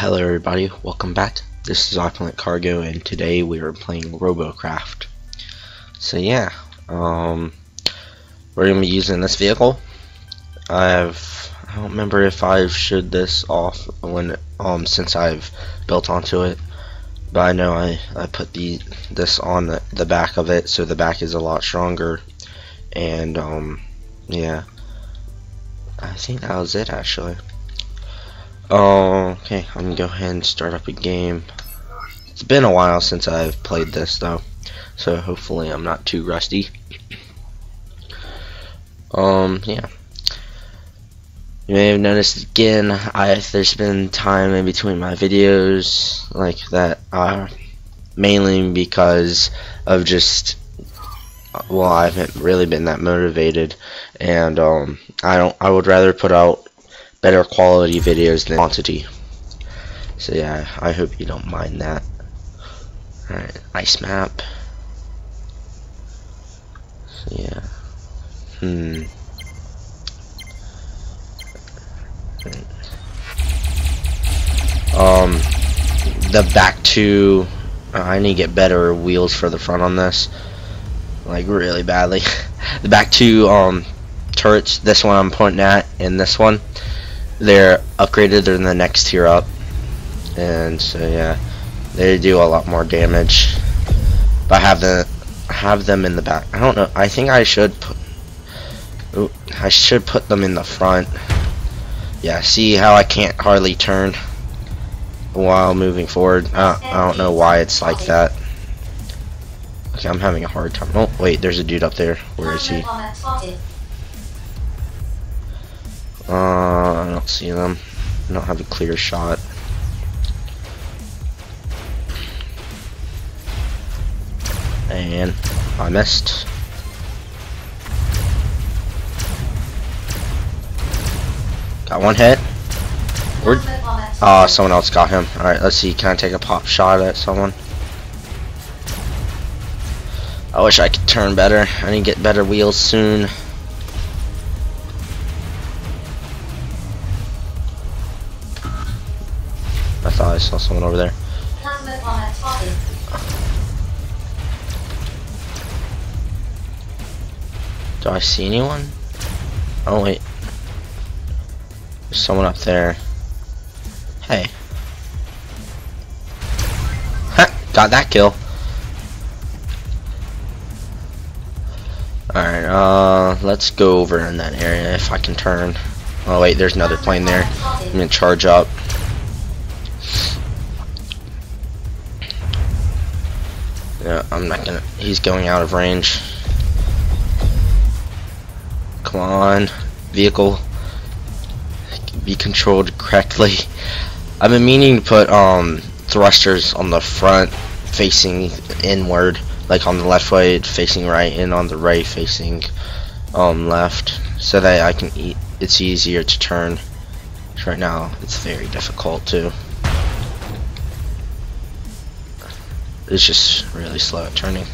Hello everybody, welcome back. This is Opulent Cargo and today we are playing Robocraft. So yeah, um, we're going to be using this vehicle. I've, I don't remember if I've showed this off when, um, since I've built onto it. But I know I, I put the this on the, the back of it so the back is a lot stronger. And, um, yeah. I think that was it actually. Oh, okay, I'm gonna go ahead and start up a game. It's been a while since I've played this though, so hopefully I'm not too rusty. Um, yeah. You may have noticed again, I there's been time in between my videos like that, mainly because of just well, I haven't really been that motivated, and um, I don't. I would rather put out better quality videos than quantity. So yeah, I hope you don't mind that. Alright, ice map. So yeah. Hmm. Um, the back two, uh, I need to get better wheels for the front on this. Like really badly. the back two um turrets, this one I'm pointing at, and this one they're upgraded in the next tier up. And so yeah they do a lot more damage. But I have the have them in the back. I don't know I think I should put I should put them in the front. Yeah see how I can't hardly turn while moving forward? Uh, I don't know why it's like that. Okay I'm having a hard time. Oh wait there's a dude up there. Where is he uh, I don't see them. I don't have a clear shot. And I missed. Got one hit. Where'd oh, someone else got him. Alright, let's see. Can I take a pop shot at someone? I wish I could turn better. I need to get better wheels soon. Thought I saw someone over there. Do I see anyone? Oh wait. There's someone up there. Hey. Ha! Got that kill. Alright, uh, let's go over in that area if I can turn. Oh wait, there's another plane there. I'm gonna charge up. I'm not gonna. He's going out of range. Come on, vehicle. Be controlled correctly. I've been meaning to put um thrusters on the front facing inward, like on the left way facing right, and on the right facing um left, so that I can eat. It's easier to turn. Right now, it's very difficult to. It's just really slow at turning.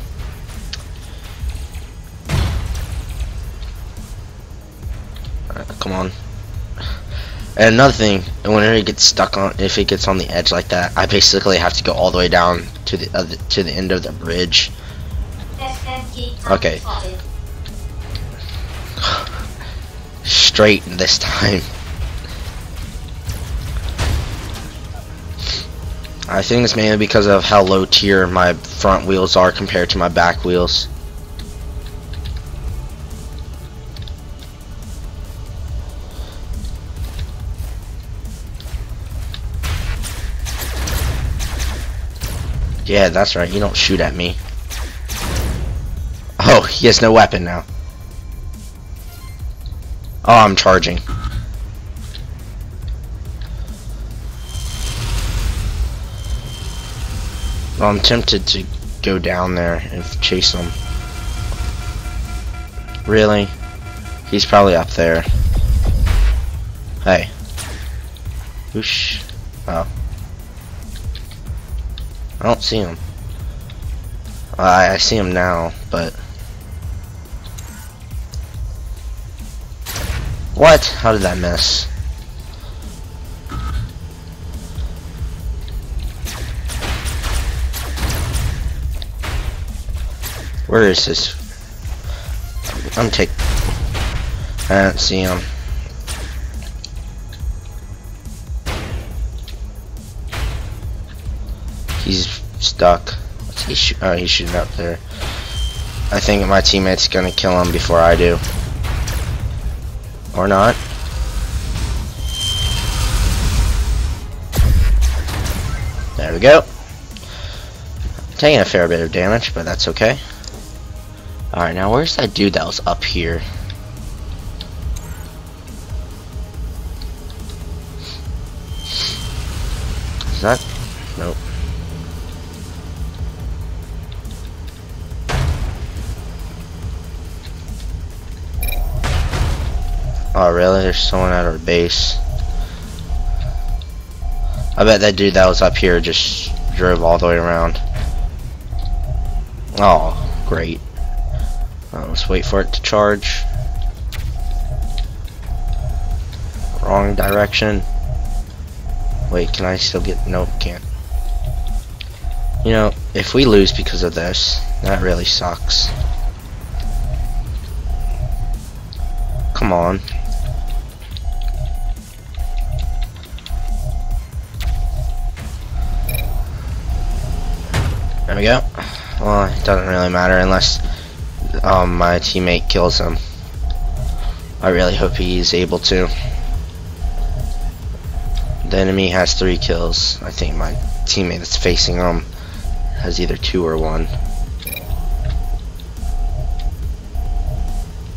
Come on. And another thing, whenever it gets stuck on, if it gets on the edge like that, I basically have to go all the way down to the to the end of the bridge. Okay. Straight this time. I think it's mainly because of how low tier my front wheels are compared to my back wheels. Yeah, that's right. You don't shoot at me. Oh, he has no weapon now. Oh, I'm charging. Well, I'm tempted to go down there and chase him. Really? He's probably up there. Hey. Whoosh. Oh. I don't see him. I, I see him now, but... What? How did that miss? Where is this? I'm take. I don't see him. He's stuck. He shoot? Oh, he's shooting up there. I think my teammate's gonna kill him before I do. Or not. There we go. Taking a fair bit of damage, but that's okay. Alright, now where's that dude that was up here? Is that? Nope. Oh really? There's someone at our base. I bet that dude that was up here just drove all the way around. Oh, great. Uh, let's wait for it to charge. Wrong direction. Wait, can I still get... Nope, can't. You know, if we lose because of this, that really sucks. Come on. There we go. Well, it doesn't really matter unless um, my teammate kills him. I really hope he's able to. The enemy has three kills. I think my teammate that's facing him has either two or one.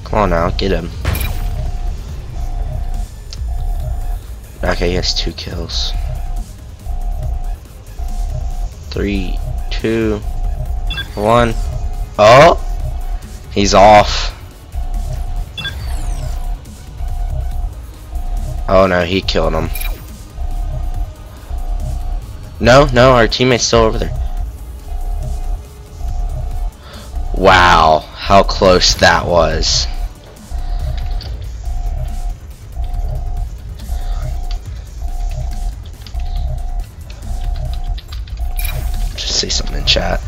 Come on now, get him. Okay, he has two kills. Three, two, one. Oh! He's off. Oh no, he killed him. No, no, our teammate's still over there. Wow, how close that was. Just say something in chat.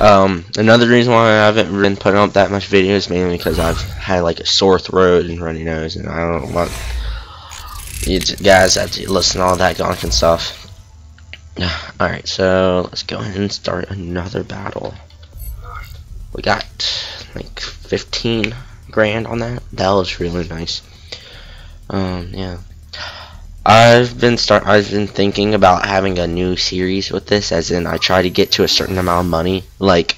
Um, another reason why I haven't been putting up that much videos mainly because I've had like a sore throat and runny nose, and I don't want you guys have to listen to all that gunk and stuff. Alright, so let's go ahead and start another battle. We got like 15 grand on that. That was really nice. Um, yeah. I've been start I've been thinking about having a new series with this as in I try to get to a certain amount of money. Like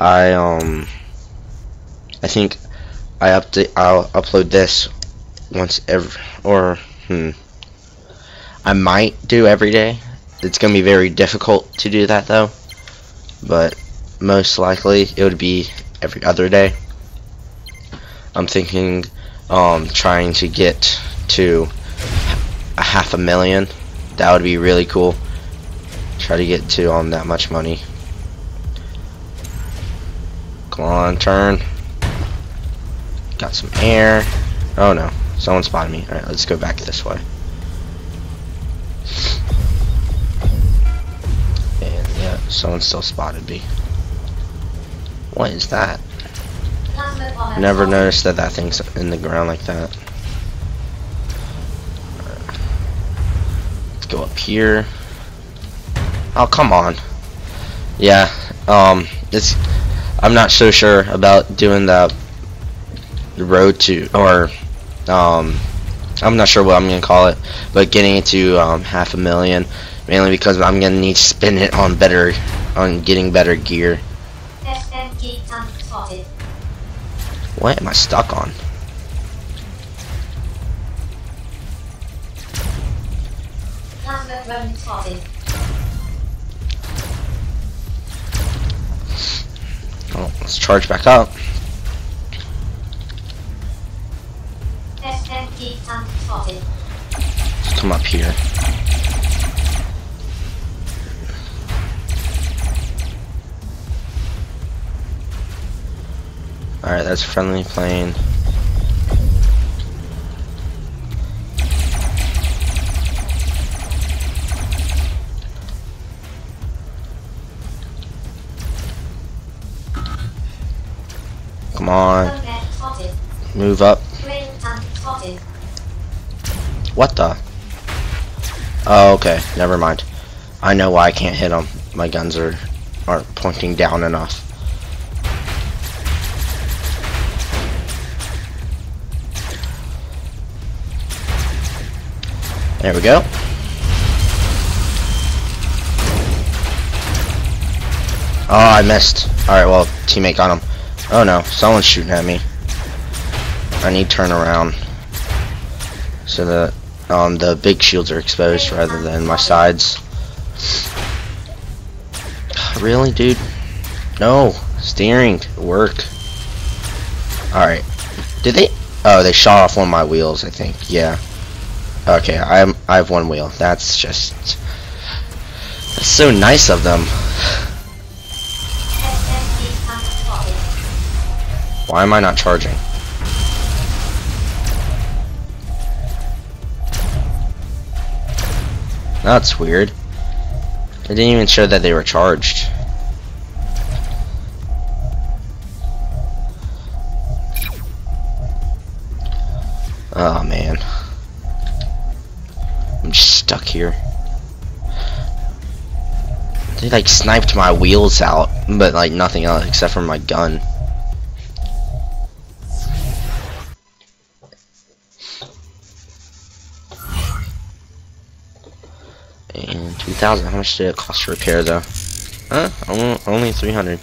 I um I think I update I'll upload this once every or hmm. I might do every day. It's gonna be very difficult to do that though. But most likely it would be every other day. I'm thinking um trying to get to a half a million. That would be really cool. Try to get to on that much money. Come on, turn. Got some air. Oh no, someone spotted me. Alright, let's go back this way. And yeah, someone still spotted me. What is that? Never noticed that that thing's in the ground like that. Go up here. Oh, come on. Yeah, um, it's, I'm not so sure about doing the, the road to, or, um, I'm not sure what I'm going to call it, but getting it to, um, half a million, mainly because I'm going to need to spend it on better, on getting better gear. What am I stuck on? Oh, let's charge back up. Let's come up here. Alright, that's friendly plane. On. Move up. What the? Oh, okay. Never mind. I know why I can't hit them. My guns are aren't pointing down enough. There we go. Oh, I missed. Alright, well, teammate got him. Oh no, someone's shooting at me. I need to turn around. So that um, the big shields are exposed rather than my sides. Really, dude? No. Steering. Work. Alright. Did they? Oh, they shot off one of my wheels, I think. Yeah. Okay, I'm, I have one wheel. That's just... That's so nice of them. Why am I not charging? That's weird. It didn't even show that they were charged. Oh man. I'm just stuck here. They like sniped my wheels out, but like nothing else except for my gun. And 2000, how much did it cost to repair though? Huh? Only, only 300.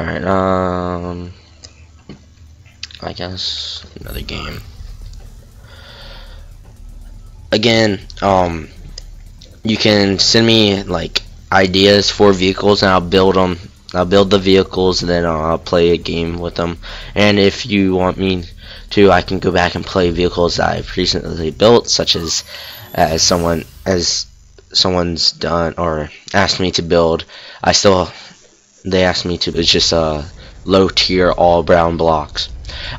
Alright, um... I guess another game. Again, um, you can send me like ideas for vehicles and I'll build them. I'll build the vehicles and then I'll play a game with them. And if you want me to, I can go back and play vehicles I've recently built, such as as someone as someone's done or asked me to build. I still they asked me to. It's just uh, low tier all brown blocks.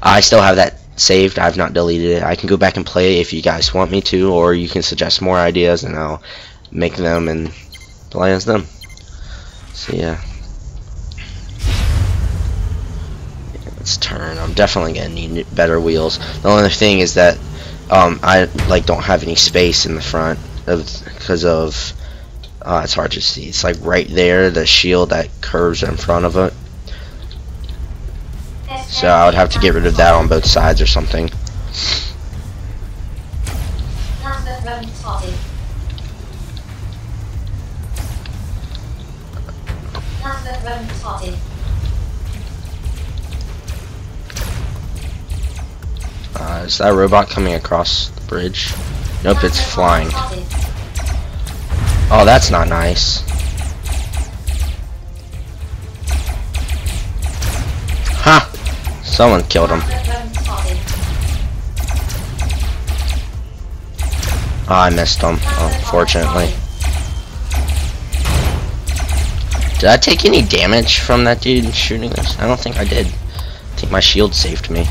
I still have that saved. I've not deleted it. I can go back and play if you guys want me to, or you can suggest more ideas and I'll make them and play as them. So yeah. Yeah, Let's turn. I'm definitely gonna need better wheels. The only thing is that um, I like don't have any space in the front of because of uh, it's hard to see. It's like right there, the shield that curves in front of it. So I would have to get rid of that on both sides or something. Uh, is that robot coming across the bridge? Nope, it's flying. Oh, that's not nice. Ha! Someone killed him. Oh, I missed him, unfortunately. Did I take any damage from that dude shooting us? I don't think I did. I think my shield saved me.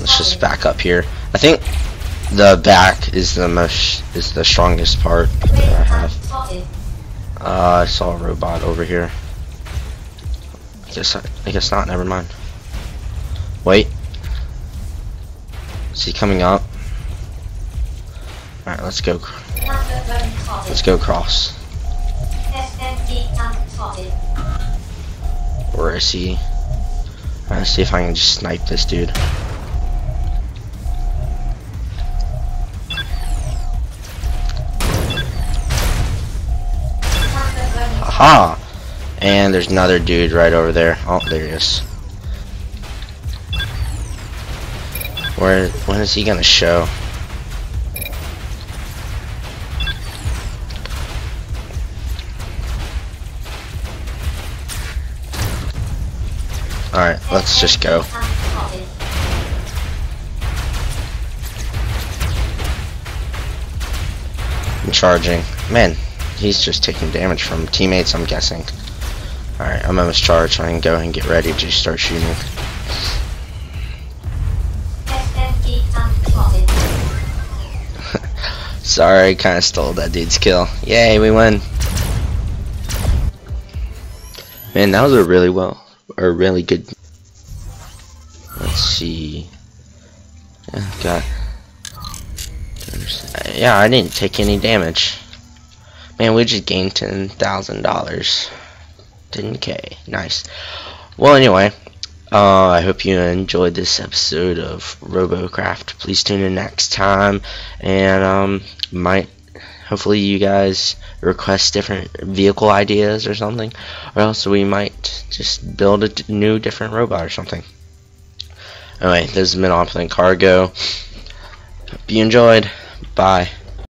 Let's just back up here. I think the back is the most is the strongest part that I have. Uh, I saw a robot over here. I guess I, I guess not. Never mind. Wait. Is he coming up? All right, let's go. Let's go cross. Where is he? Let's see if I can just snipe this dude. Aha! And there's another dude right over there. Oh, there he is. Where? When is he gonna show? All right, let's just go. I'm charging. Man, he's just taking damage from teammates. I'm guessing. All right, I'm almost charged. I can go and get ready to start shooting. Sorry, kind of stole that dude's kill. Yay, we win. Man, that was a really well, or really good. Let's see. Got. Yeah, I didn't take any damage. Man, we just gained ten thousand dollars. 10k. Nice. Well, anyway, uh, I hope you enjoyed this episode of RoboCraft. Please tune in next time, and um, might hopefully you guys request different vehicle ideas or something, or else we might just build a new different robot or something. Anyway, this has been Cargo. Hope you enjoyed. Bye.